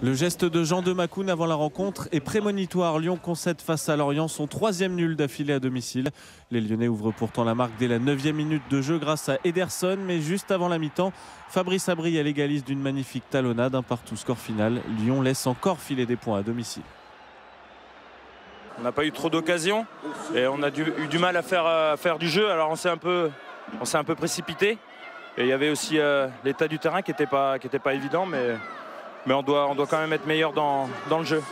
Le geste de Jean de Macoun avant la rencontre est prémonitoire. Lyon concède face à Lorient son troisième nul d'affilée à domicile. Les Lyonnais ouvrent pourtant la marque dès la 9 minute de jeu grâce à Ederson, mais juste avant la mi-temps, Fabrice Abri légalise d'une magnifique talonnade, un partout score final. Lyon laisse encore filer des points à domicile. On n'a pas eu trop d'occasions et on a eu du mal à faire, du jeu. Alors on s'est un peu, on s'est un peu précipité. Et il y avait aussi euh, l'état du terrain qui n'était pas, pas évident, mais mais on doit, quand même être meilleur dans le jeu.